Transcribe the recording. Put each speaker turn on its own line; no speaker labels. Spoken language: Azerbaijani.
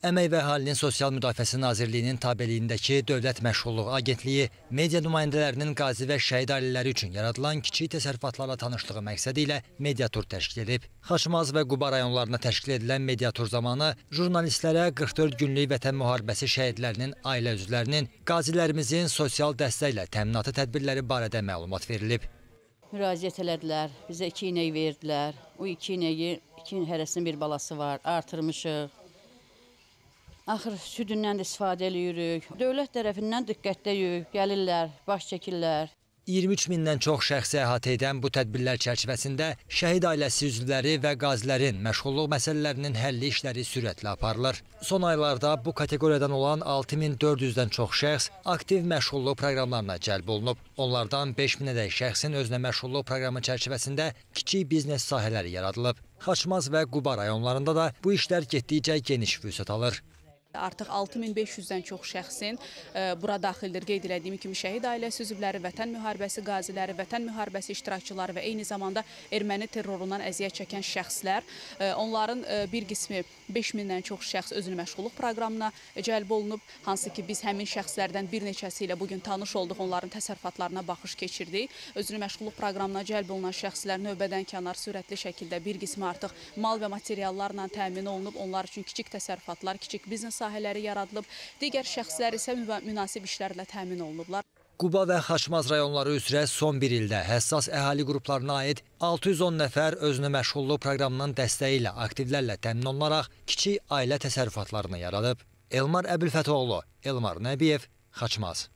Əmək və Əhalinin Sosial Müdafiəsi Nazirliyinin tabeliyindəki Dövlət Məşğulluq Agentliyi media nümayəndələrinin qazi və şəhid ailələri üçün yaradılan kiçik təsərrüfatlarla tanışlığı məqsədi ilə mediatur təşkil edib. Xaçmaz və Quba rayonlarına təşkil edilən mediatur zamanı jurnalistlərə 44 günlük vətən müharibəsi şəhidlərinin ailə üzvlərinin, qazilərimizin sosial dəstəklə təminatı tədbirləri barədə məlumat verilib.
Müraciət elədilər, bizə iki inək verdilər. O iki inəyi, iki hərəsinin bir balası var, artırmışıq. Axır südündən də istifadə eləyirik. Dövlət tərəfindən diqqətdəyik, gəlirlər, baş çəkirlər.
23 mindən çox şəxsi əhatə edən bu tədbirlər çərçivəsində şəhid ailəsi üzvləri və qazilərin məşğulluq məsələlərinin həlli işləri sürətlə aparılır. Son aylarda bu kateqoriyadan olan 6400-dən çox şəxs aktiv məşğulluq proqramlarına cəlb olunub. Onlardan 5000-ədək şəxsin özünə məşğulluq proqramı çərçivəsində kiçik biznes sahələri yaradılıb. Xaçmaz və Quba rayonlarında da bu işlər getdikcə geniş vüsət alır.
Artıq 6500-dən çox şəxsin e, bura daxildir. Qeyd elədiyim kimi şəhid ailəsi üzvləri, vətən müharibəsi qaziləri, vətən müharibəsi iştirakçıları və eyni zamanda erməni terrorundan əziyyət çəkən şəxslər. E, onların e, bir qismi 5000-dən çox şəxs özünü məşğulluq proqramına cəlb olunub. Hansı ki, biz həmin şəxslərdən bir neçəsi ilə bugün tanış olduq, onların təsərrüfatlarına baxış keçirdik. Özünü məşğulluq proqramına cəlb olunan şəxslər növbədən kənar sürətli şəkildə bir qismi artıq mal və materiallarla təmin olunub. Onlar üçün kiçik təsərrüfatlar, kiçik biznes sahələri yaradılıb, digər şəxslər isə münasib işlərlə təmin olunublar.
Quba və Xaçmaz rayonları üzrə son bir ildə həssas əhali qruplarına aid 610 nəfər özünü məşğulluq proqramının dəstəyi ilə aktivlərlə təmin olunaraq kiçik ailə təsərrüfatlarını yaradıb. Elmar Əbülfətoğlu, Elmar Nəbiyev, Xaçmaz.